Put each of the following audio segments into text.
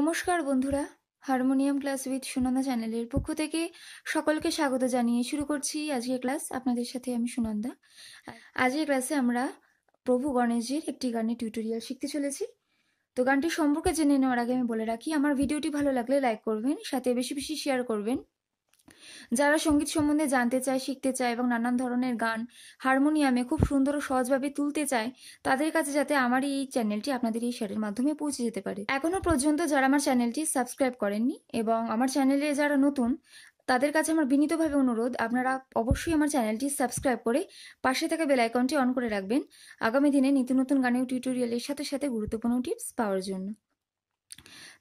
নমস্কার বন্ধুরা, harmonium class with Sunanda চ্যানেলের পক্ষ থেকে সকলকে স্বাগত জানিয়ে শুরু করছি আজকের ক্লাস আপনাদের সাথে আমি সুনন্দা। আজকের ক্লাসে আমরা প্রভু গণেশজির একটি গানের টিউটোরিয়াল শিখতে চলেছি। তো গানটি সম্পর্কে জেনে নেওয়ার আগে আমি বলে রাখি, আমার ভিডিওটি ভালো লাগলে লাইক করবেন, সাথে বেশি বেশি শেয়ার করবেন। যারা সংগীত সম্বন্ধে জানতে চায়, শিখতে চায় এবং নানান ধরনের গান, হারমোনিয়ামে খুব সুন্দর ও সহজভাবে তুলতে চায়, তাদের কাছে যাতে আমার এই চ্যানেলটি আপনাদের এই শেয়ারের মাধ্যমে পৌঁছে যেতে পারে। এখনও পর্যন্ত যারা আমার চ্যানেলটি সাবস্ক্রাইব করেননি এবং আমার চ্যানেলে যারা নতুন, তাদের কাছে আমার বিনীতভাবে অনুরোধ, আপনারা অবশ্যই আমার চ্যানেলটি সাবস্ক্রাইব করে পাশে থাকা বেল আইকনটি অন করে রাখবেন। আগামী দিনে নিত্য নতুন গানের টিউটোরিয়ালের সাথে সাথে গুরুত্বপূর্ণ টিপস পাওয়ার জন্য।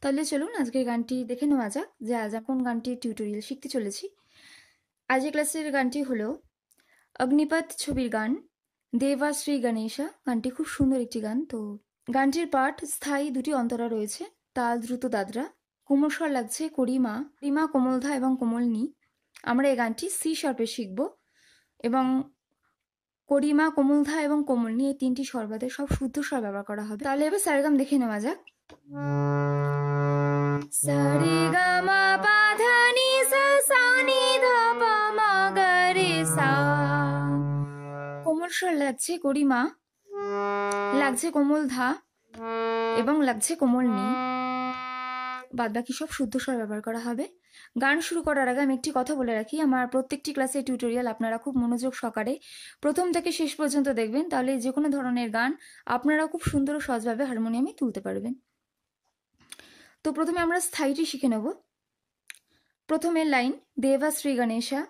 তাহলে চলুন আজকের গানটি দেখে নেওয়া যাক যে আজ কোন গানটি টিউটোরিয়াল শিখতে চলেছি। আজকের ক্লাসের গানটি হলো অগ্নিপথ ছবির গান, দেবা শ্রী গণেশা। গানটি খুব সুন্দর একটি গান। তো গানটির পাঠ, স্থায়ী দুটি অন্তরা রয়েছে। তাল, দ্রুত, দাদরা। কোমল স্বর লাগছে করিমা রিমা কোমলধা এবং কোমলনি আমরা এই গানটি সি শার্পে শিখব এবং করিমা কোমলধা এবং কোমলনি এই তিনটি স্বরবাদে সব শুদ্ধ স্বর ব্যবহার করা হবে। তাহলে এবার সারেগাম দেখে নেওয়া যাক। সারেগামা পাধানি কোমল স্বর লাগছে করিমা লাগছে কোমল ধা এবং লাগছে কোমল নি বাদ বাকি সব শুদ্ধ স্বর ব্যবহার করা হবে গান শুরু করার আগে আমি একটি কথা বলে রাখি আমার প্রত্যেকটি ক্লাসের টিউটোরিয়াল আপনারা খুব মনোযোগ সহকারে প্রথম থেকে শেষ পর্যন্ত দেখবেন তাহলে যে কোনো ধরনের গান আপনারা খুব সুন্দর ও সহজভাবে হারমোনিয়ামে তুলতে পারবেন তো প্রথমে আমরা স্থায়ীটি শিখে নেব প্রথমের লাইন দেবা শ্রী গণেশা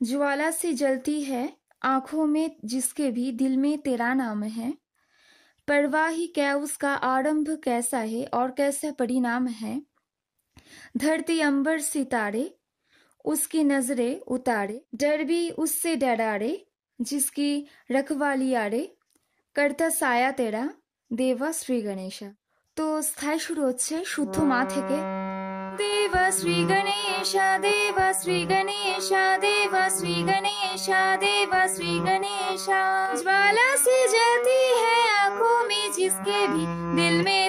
ज्वाला सी जलती है आंखों में जिसके भी दिल में तेरा नाम है परवाह ही क्या उसका आरंभ कैसा है और कैसा परिणाम है धरती अंबर सितारे उसकी नजरे उतारे डर भी उससे डरारे जिसकी रखवाली आरे करता साया तेरा देवा श्री गणेशा তো স্থায়ী শুরু হচ্ছে শুদ্ধ মা থেকে দেব শ্রী গণেশ দেব শ্রী গণেশ দেব শ্রী গণেশ দেव श्री गणेश। ज्वाला से जलती है आँखों में जिसके भी दिल में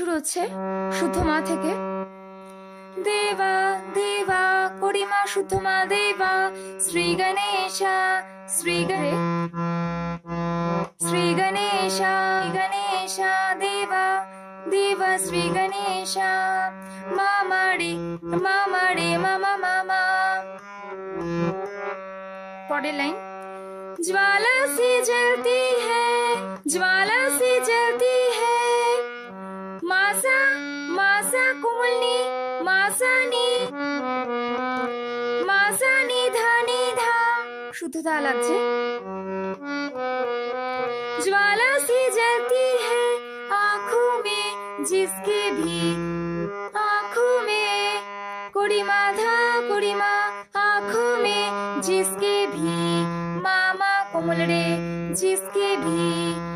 শুরু হচ্ছে শুদ্ধ মা থেকে দেবা দেবা করিমা শুদ্ধ মা দেবা শ্রী গণেশা শ্রী গণে শ্রী গণেশা গণেশা দেবা দেবা শ্রী গণেশা মামা রে মামা রে মামা মামা পরের লাইন ज्वाला से जलती है ज्वाला শুদ্ধতা লাগছে ज्वाला से जलती है आंखों में जिसके भी आंखों में कुड़ीमा धा कुड़ीमा आंखों में जिसके भी मामा कोमल रे जिसके भी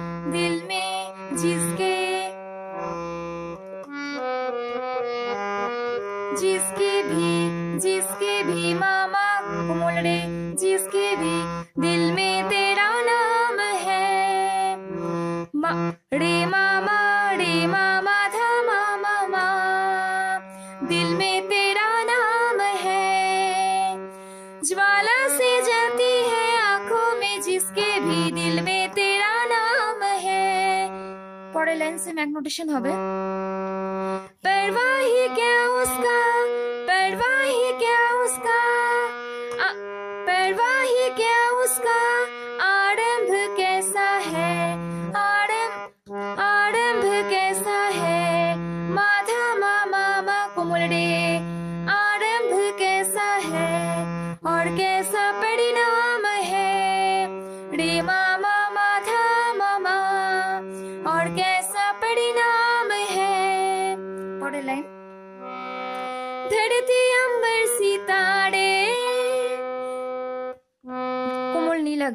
পরের লাইন সে ম্যাগনোটেশন হবে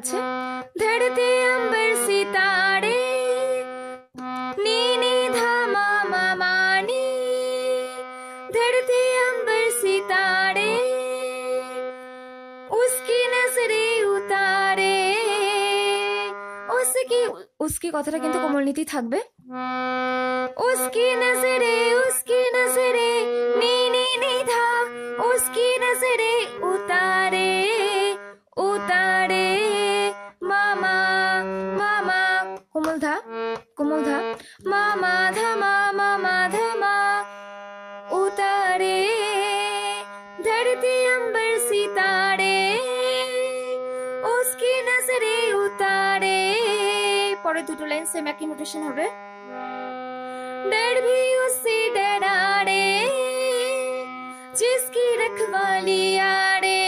কোমল নী লাগছে ধরতে অম্বর সিতারে नी नी धा मा मा मा नी धरती अंबर सितारे उसकी नजरे उतारे उसकी उसकी কথাটা কিন্তু কোমল নীতি থাকবে उसकी नजरे उसकी नजरे দুটো লাইন সেম একই নোটেশন হবে डर भी उससे डराड़े जिसकी रखवाली आड़े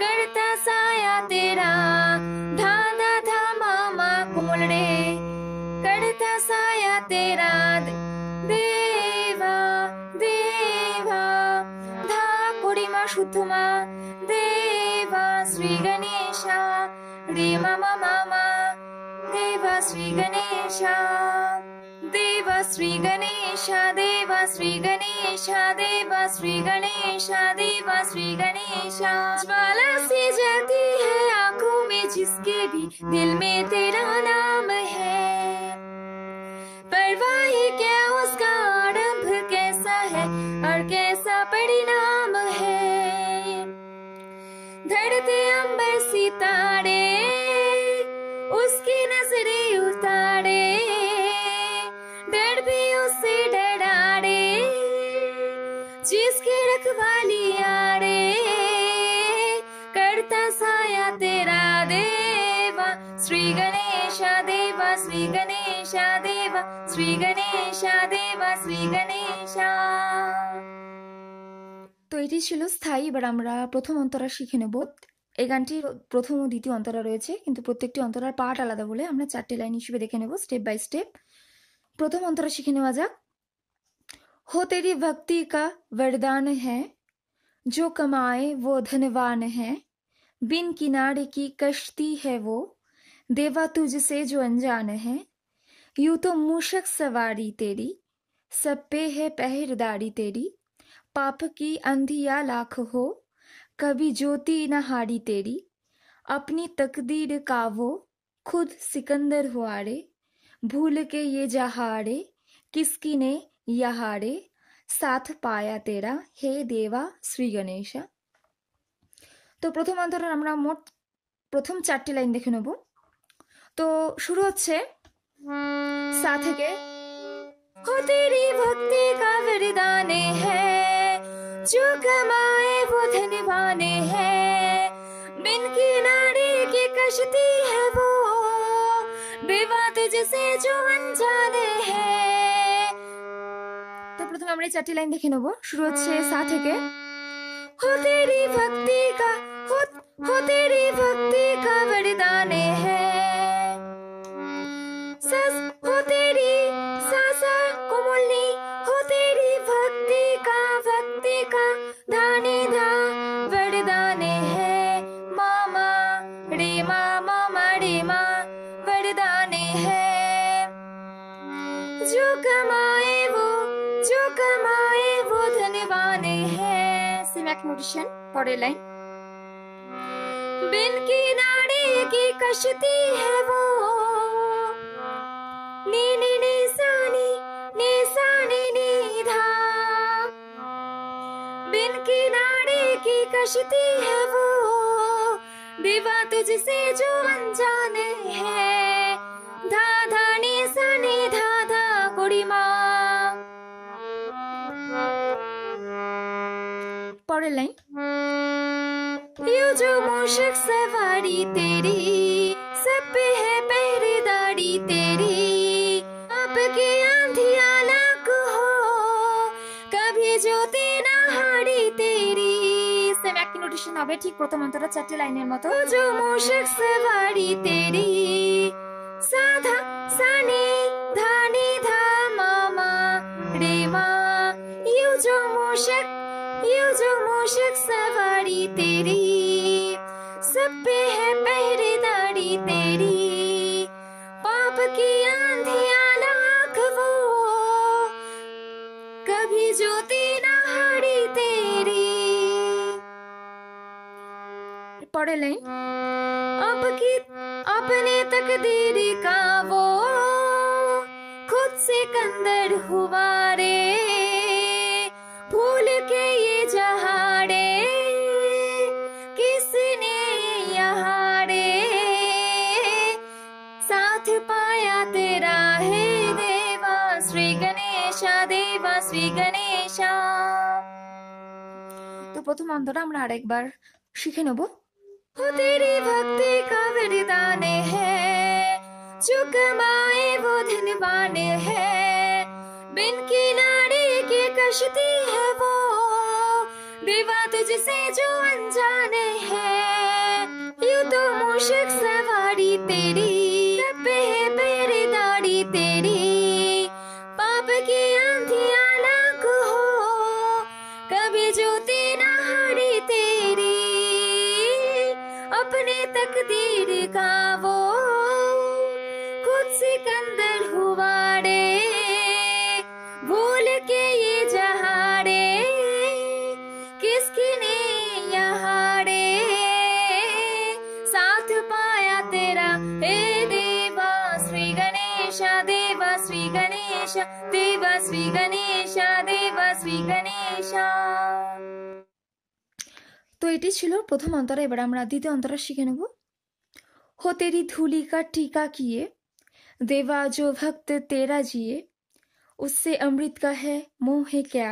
करता साया तेरा धा धा धा मामा कुमलड़े करता साया तेरा दे- देवा देवा धा कुड़िमा शुद्धमा देवा श्री गणेशा रे मामा मामा देवा श्री गणेश। देव श्री गणेश, देव श्री गणेश, देव श्री गणेश, देव श्री गणेश। ज्वाला से जलती है आँखों में, जिसके भी दिल में तेरा नाम है। परवाह क्या उसका आरंभ, कैसा है और कैसा परिणाम है? धरते अंबर सितारे, उसकी नजरे गणेश देवा श्री गणेश देवा श्री गणेश তো এটি ছিল স্থায়ী এবার আমরা প্রথম অন্তরা শিখে নেব এই গানটির প্রথম ও দ্বিতীয় অন্তরা রয়েছে কিন্তু প্রত্যেকটি অন্তরার পার্ট আলাদা বলে আমরা চারটে লাইন হিসেবে দেখে নেব স্টেপ বাই স্টেপ প্রথম অন্তরা শিখে নেওয়া যাক हो तेरी भक्ति का वरदान है जो कमाए वो धनवान है बिन किनारे की कश्ती है वो देवा तुझसे जो अनजान है यूं तो मूषक सवारी तेरी सब पे है पहरदारी तेरी पाप की अंधिया लाख हो कभी ज्योति न हारी तेरी अपनी तकदीर का वो खुद सिकंदर हुआरे भूल के ये जहारे किसकी ने यहारे साथ पाया तेरा হে দেবা শ্রী গণেশা তো প্রথম অন্তরের আমরা মোট প্রথম চারটি লাইন দেখে নেব তো শুরু হচ্ছে সা থেকে हो तेरी भक्ति का वरदान है जो कमाए वो धनवान है बिन किनारे की कश्ती है वो बेवा तुझसे जो अनजान है তো প্রথমে আমরা এই চারটি লাইন দেখে নেব শুরু হচ্ছে সা থেকে हो तेरी भक्ति का हो, हो तेरी भक्ति का वरदान है है। जो कमाए वो, जो कमाए वो धनवान है। नोटिशन लाइन बिन की कश्ती है वो। नी नी नी, सानी नी सानी, नी धा बिन किनारे की कश्ती है वो। देवा तुझसे जो अनजान है। ধা নি সা নি ধা ধা করি তেরি সব পে তেরি। আপকে আঁধিয়া লাগ হো না হারি তেরি। সেম একই নোটেশন হবে ঠিক প্রথম অন্তরা চারটি লাইনের মতো। জো মুশক সওয়ারি তেরি। जो मूषक यू जो मूषक सवारी तेरी। सब पे है पहरेदारी तेरी। पाप की आंधियाँ लाख वो। कभी ज्योति ना हारी तेरी। पढ़े लें अब की अपने तकदीर का वो। खुद से कंदर हुआ रे। শ্রী গণেশা তো প্রথম অন্তরা আমরা আরেকবার শিখে নেব हो तेरी भक्ति का वरदान है जो कमाए वो धनवान है बिन किनारे की कश्ती है वो देवा तुझसे जो अनजान है यू तो मूषक सवारी तेरी श्री गणेशा देवा श्री गणेशा তো এটি ছিল প্রথম অন্তরা এবার আমরা দ্বিতীয় অন্তরা শিখে নেব हो तेरी धूली का टीका किए देवा जो भक्त तेरा जिए उससे अमृत का है मोह है क्या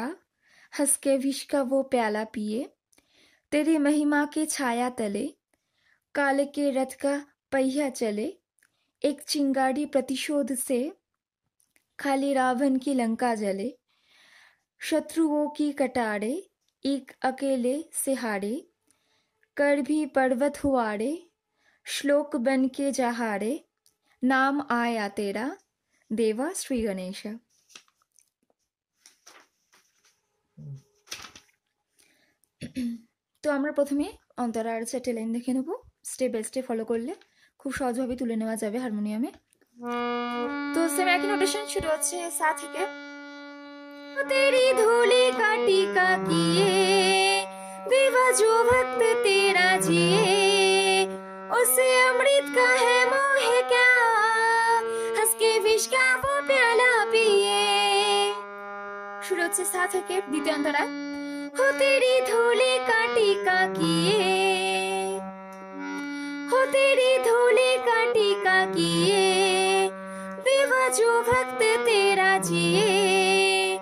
हंस के विष का वो प्याला पिए तेरी महिमा के छाया तले काल के रथ का पहिया चले एक चिंगारी प्रतिशोध से खाली रावण की लंका जले शत्रुओं की कटारे एक अकेले से हारे कर भी पर्वत हुआरे श्लोक बन के जहारे नाम आया तेरा देवा श्री गणेश তো আমরা প্রথমে অন্তরার চারটে লাইন দেখে নেব স্টেপ বাই স্টেপ ফলো করলে খুব সহজভাবে তুলে নেওয়া যাবে হারমোনিয়ামে तो मैं की नोटेशन शुरू अच्छे साथ ही के तेरी धूली का टीका किए देवा जो भक्त तेरा जिए उसे अमृत का है मोह क्या हंस के विष का वो प्याला पिए शुरू अच्छे साथ ही के द्वितीय अंतरा हो तेरी धूली का टीका किए हो तेरी धूली का टीका किए जो भक्त तेरा जिए,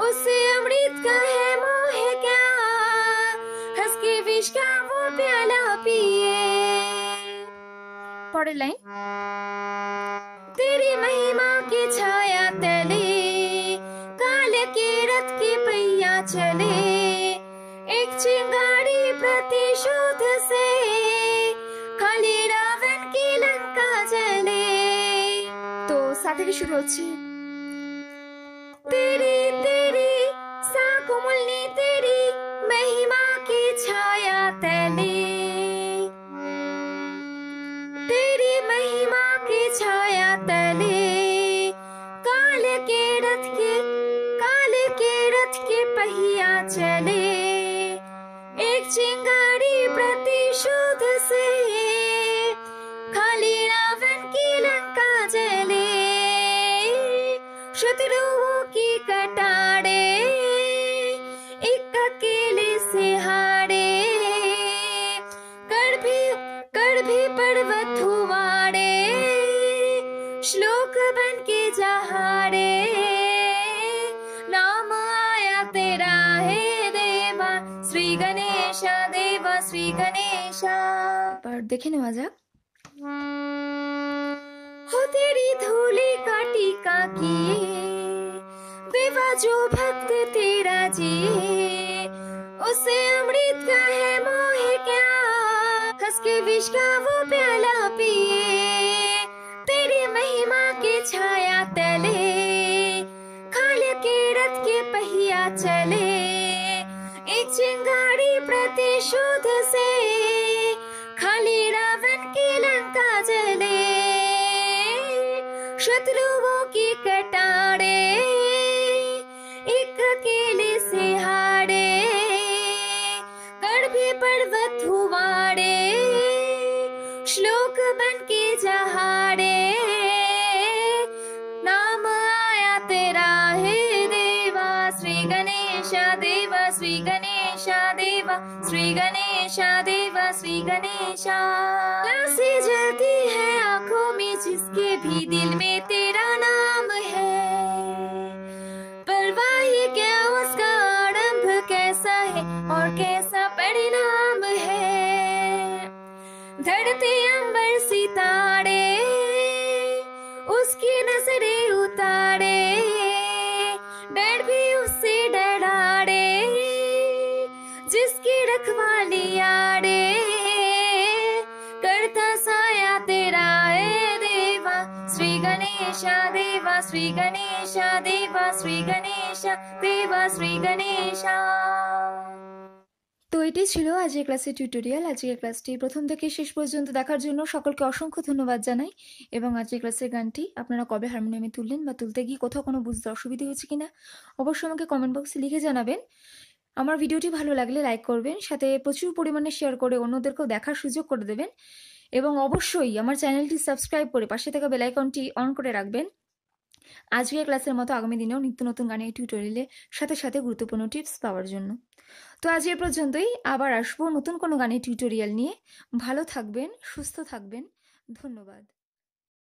उसे अमृत का है मोह क्या? हंस के विष का वो प्याला पिए। पढ़े लाइन तेरी महिमा की छाया तले, काल के रथ के पहिया चले, एक चिंगारी प्रतिशोध से, खाली रावण की लंका जले। থেকে শুরু হচ্ছে দেখে নেওয়া যাক হতেরি ধুলি কাটি भक्त तेरा जी उसे अमृत का है मोह क्या? हंस के विष का वो प्याला पिए तेरी महिमा के छाया तले खाल के रथ के पहिया चले एक चिंगारी प्रतिशोध से पर्वत हुवाड़े, श्लोक बन के जहाड़े। नाम आया तेरा, है देवा, श्री गणेश देवा, श्री गणेश देवा, श्री गणेश देवा, श्री गणेश। जलती है आँखों में, जिसके भी दिल में तेरा नाम है। धरती अंबर सितारे, उसकी नजरे उतारे, डर भी उससे डराड़े जिसकी रखवाली आड़े, करता साया तेरा है देवा, श्री गणेशा देवा, श्री गणेशा देवा, श्री गणेशा देवा, श्री गणेशा। তো এটি ছিল আজকের ক্লাসের টিউটোরিয়াল আজকের ক্লাসটি প্রথম থেকে শেষ পর্যন্ত দেখার জন্য সকলকে অসংখ্য ধন্যবাদ জানাই। এবং আজকের ক্লাসের গানটি আপনারা কবে হারমোনিয়ামে তুললেন বা তুলতে গিয়ে কোথাও কোনো বুঝতে অসুবিধা হয়েছে কিনা, অবশ্যই আমাকে কমেন্ট বক্সে লিখে জানাবেন। আমার ভিডিওটি ভালো লাগলে লাইক করবেন, সাথে প্রচুর পরিমাণে শেয়ার করে অন্যদেরকেও দেখার সুযোগ করে দেবেন। এবং অবশ্যই আমার চ্যানেলটি সাবস্ক্রাইব করে পাশে থাকা বেলাইকনটি অন করে রাখবেন। আজকের ক্লাসের মতো আগামী দিনেও নিত্য নতুন গানের টিউটোরিয়ালের সাথে সাথে গুরুত্বপূর্ণ টিপস পাওয়ার জন্য। তো আজ এ পর্যন্তই। আবার আসব নতুন কোনো গানের টিউটোরিয়াল নিয়ে। ভালো থাকবেন, সুস্থ থাকবেন। ধন্যবাদ।